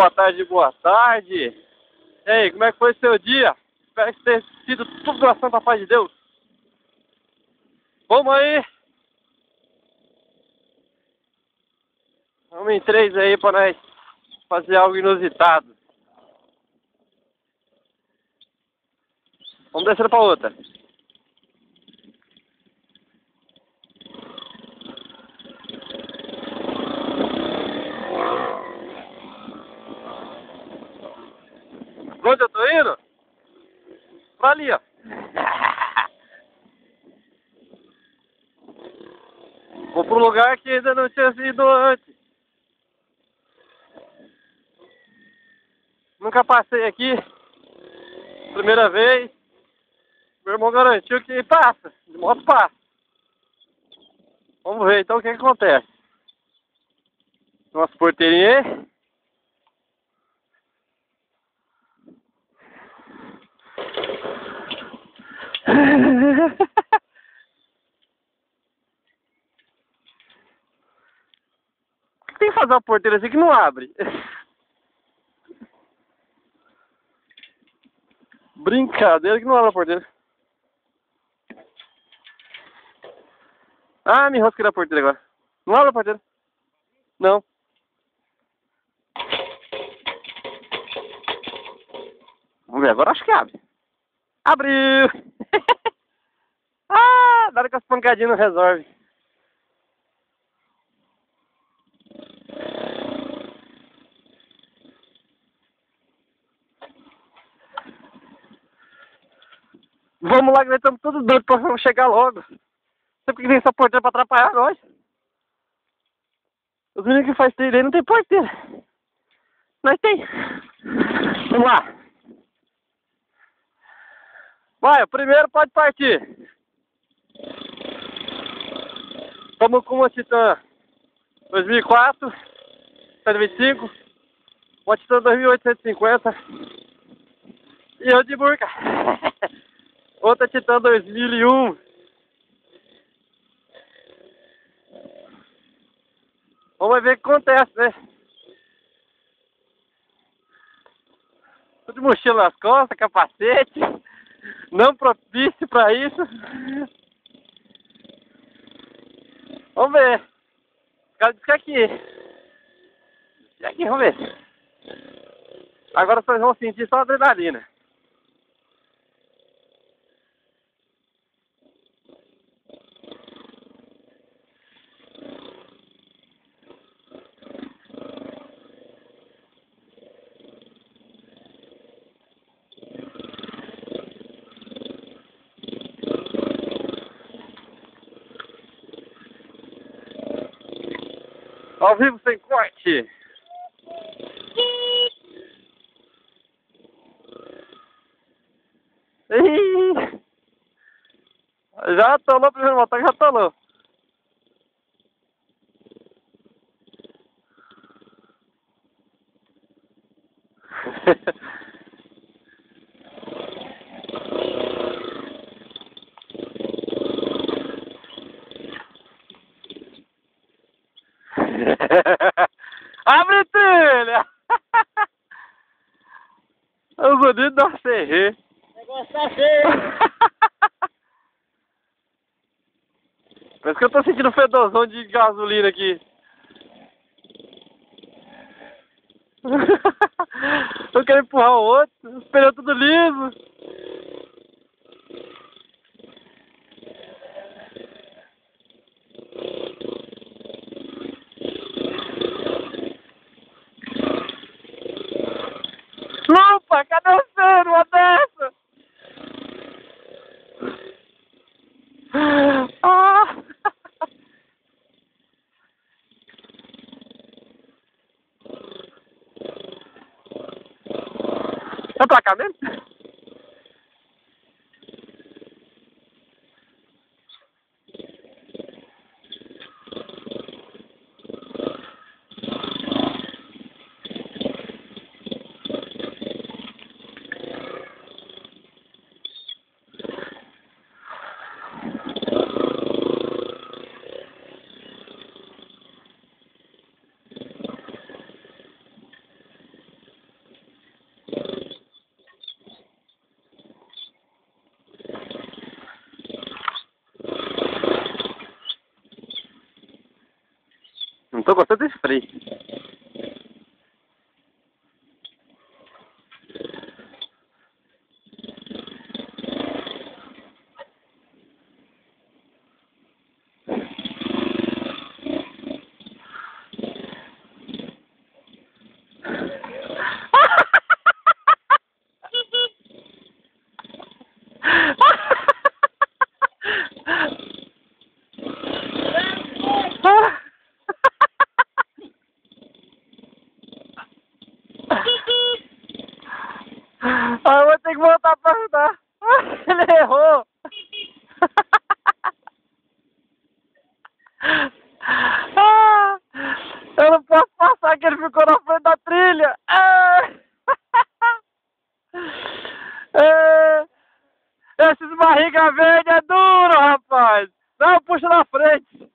Boa tarde, boa tarde. E aí, como é que foi seu dia? Espero que tenha sido tudo da santa paz de Deus. Vamos aí. Vamos em três aí pra nós fazer algo inusitado. Vamos descer pra outra. Onde eu tô indo? Pra ali, ó. Vou pro lugar que ainda não tinha sido antes. Nunca passei aqui. Primeira vez. Meu irmão garantiu que passa. De moto passa. Vamos ver então o que, que acontece. Nossa porteirinha aí. Tem que fazer uma porteira assim que não abre. Brincadeira que não abre a porteira. Ah, me enrosquei na porteira agora. Não abre a porteira. Não. Vamos ver, agora acho que abre. Abriu! ah, nada que as pancadinhas não resolve. Vamos lá que nós estamos todos doidos para chegar logo. Sabe por que tem essa porteira para atrapalhar nós? Os meninos que faz trilha aí não tem porteira. Nós tem. Vamos lá. Vai, o primeiro pode partir. Estamos com uma Titan 2004, 125, uma Titan 2850 e eu de burca. Outra Titan 2001. Vamos ver o que acontece, né? Tudo de mochila nas costas, capacete não propício para isso. Vamos ver. O cara disse que aqui. E aqui, vamos ver. Agora vocês vão sentir só adrenalina. Ao vivo sem corte. Já atolou primeiro motor, já atolou. Abre trilha! O bonito da CR. O negócio tá feio. Parece que eu tô sentindo fedorzão de gasolina aqui. eu quero empurrar o outro, os pneus tudo liso. Lupa, cadê o feno, uma dessa? Ah! É pra cá mesmo? Não tô gostando desse freio. Ah, eu vou ter que voltar pra ajudar. Ele errou. Ah, eu não posso passar que ele ficou na frente da trilha. Ah. É. Esses barriga verde é duro, rapaz. Não, puxa na frente.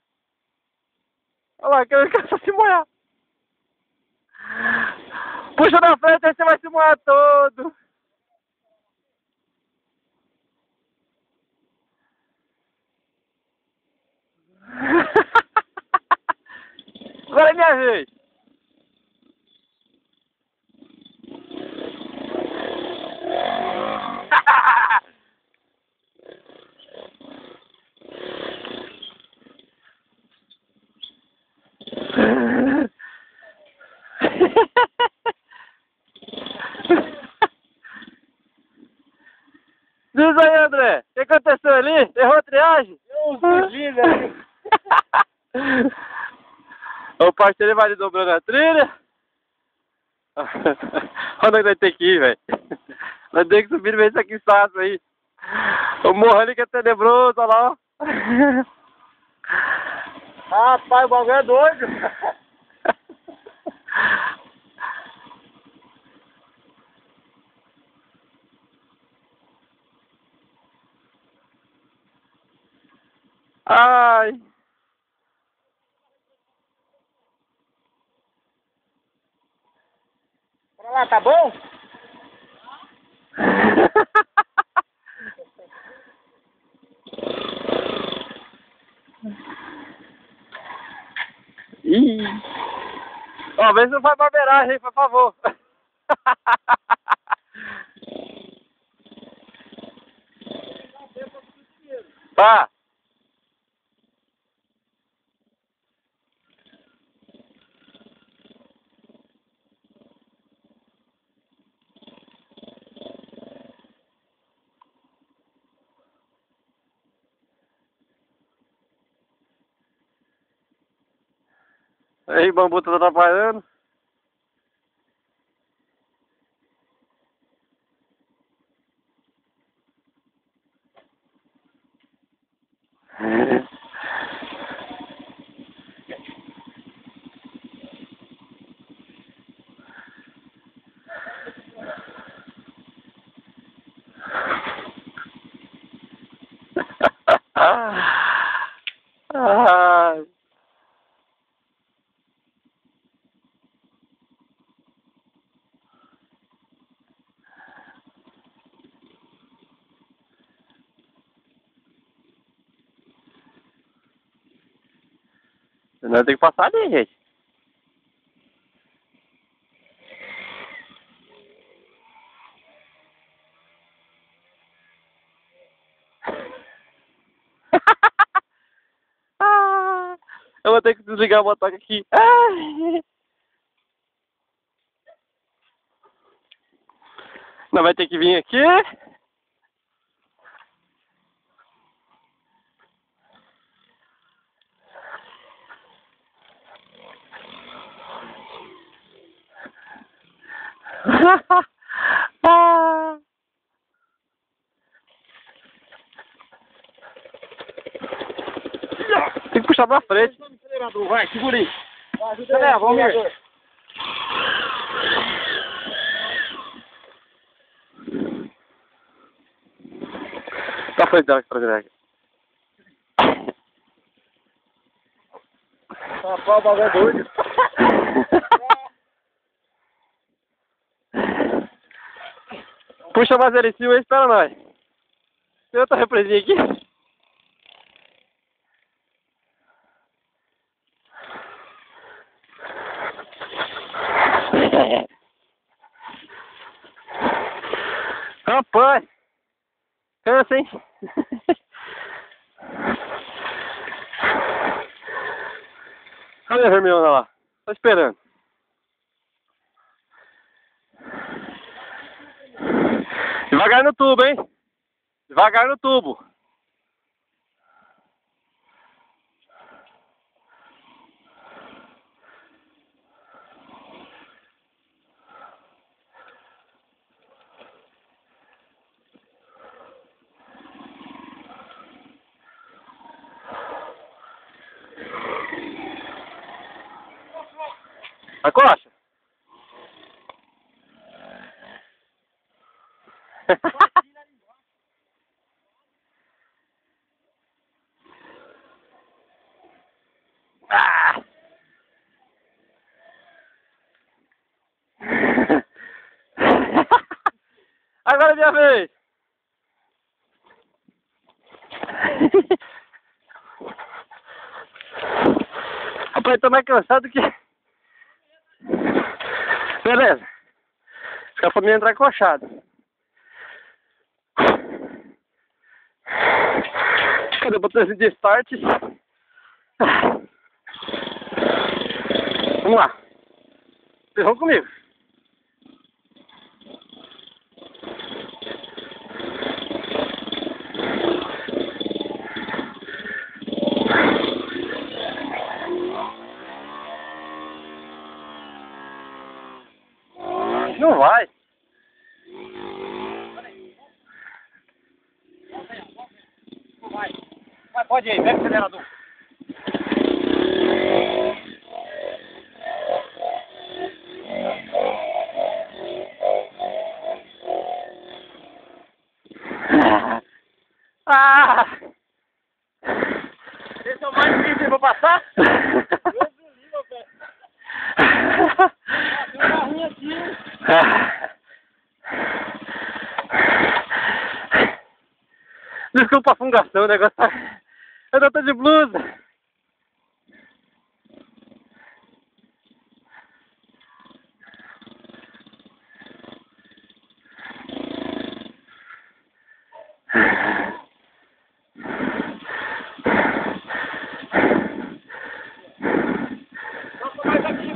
Olha lá, que ele quer se molhar. Puxa na frente, aí você vai se molhar todo. Agora é minha vez. Diz aí, André, o que aconteceu ali? Errou a triagem? Eu fugi, velho. O parceiro vai dobrando a trilha. Onde é que vai ter que ir, velho? Nós temos que subir no meio desse aqui sábado aí. O morro ali que é tenebroso, olha lá, ó. Rapaz, o bagulho é doido. Ai. Pra lá, tá bom? Ih. Ó, vê se não faz barbeiragem, por favor. Tá. Aí, bambu tá atrapalhando. Nós temos que passar ali, gente. Ah, Eu vou ter que desligar o motoca aqui. Não vai ter que vir aqui. Ah. Tem que puxar pra frente. Vai, segura aí. Ajuda Cadê? aí, Vamos ver. Pra frente dela, pra frente Rapaz, o bagulho é doido. Puxa em cima e espera nós. Tem outra represinha aqui? Rapaz! Cansa, hein? Cadê a vermelhona lá? Tô esperando. Devagar no tubo, hein? Devagar no tubo. A coxa? ah! Vez! Rapaz, tô mais cansado que... Beleza. Fica pra mim entrar encoxado. Cadê o botãozinho de start? Vamos lá. Vocês vão comigo. Pode ir, pega o acelerador. Ah! Esse é o mais difícil, vou passar? Deus do livro, velho. Tem um carrinho aqui. Desculpa a fungação, o negócio tá... Eu tô de blusa. Passa mais aqui,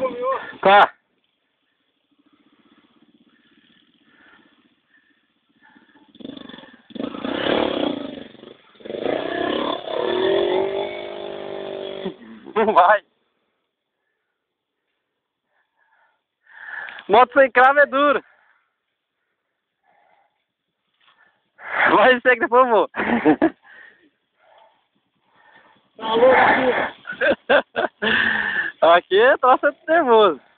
Não vai. Moto sem cravo é duro. Vai depois eu vou. Tá louco aqui. Aqui eu tô sendo nervoso.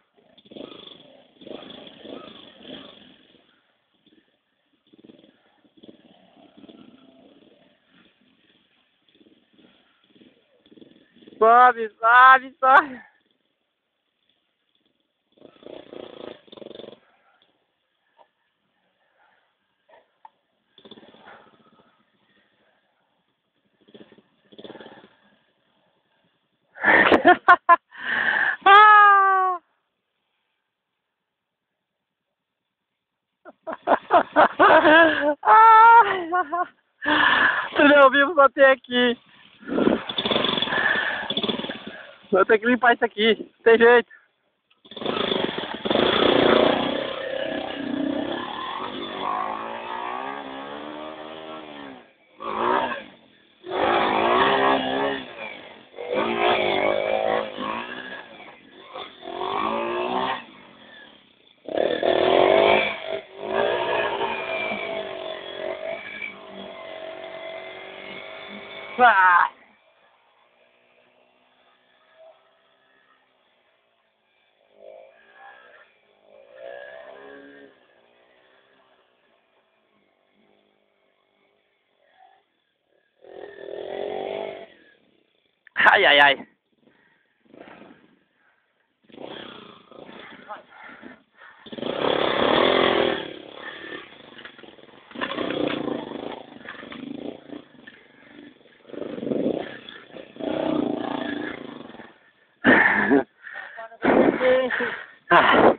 Sobe, sobe, sobe. ah! ah! Tudo ao vivo tem aqui. Vou ter que limpar isso aqui. Tem jeito. Ah! Ai, ai, ai. Ah.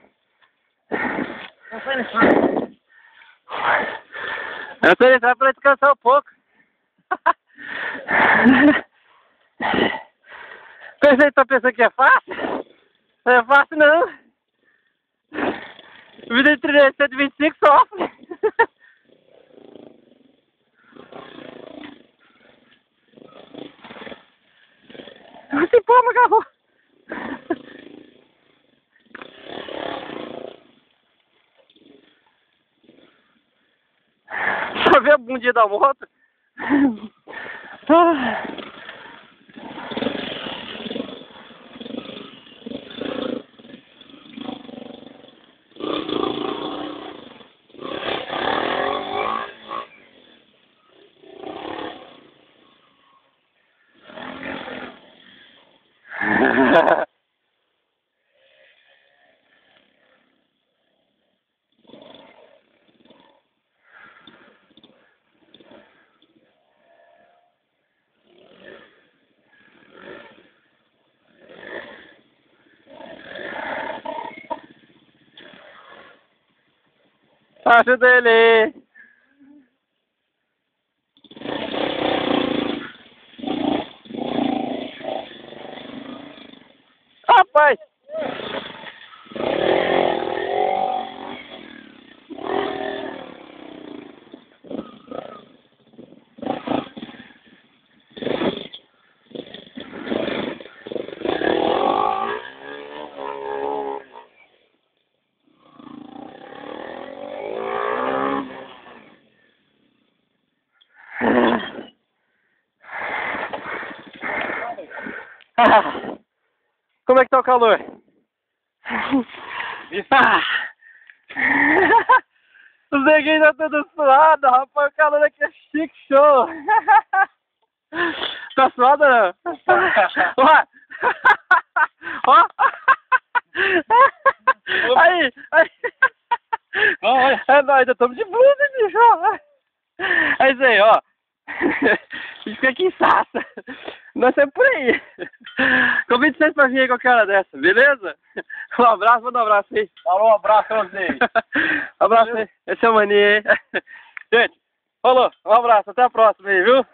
Eu tô indo pra descansar um pouco. Pensei que tá pensando que é fácil? Não é fácil não. Vida de trilha 125 sofre. Você pô, macarrão. Só ver a bundinha da moto. Ah. Ajuda ele! Rapaz! O calor? Ah. Os neguinhos tá tudo suado, rapaz, o calor aqui é chique show. Tá suado não? Ó, ó. Aí, aí. É nóis, eu estamos de blusa, bicho. É isso aí, ó. A gente fica aqui em Sassa. Nós é por aí. Pra vir aí qualquer hora dessa, beleza? Um abraço, manda um abraço aí. Falou, um abraço pra vocês. Um abraço aí. Esse é o Maninho aí. Gente, falou. Um abraço, até a próxima aí, viu?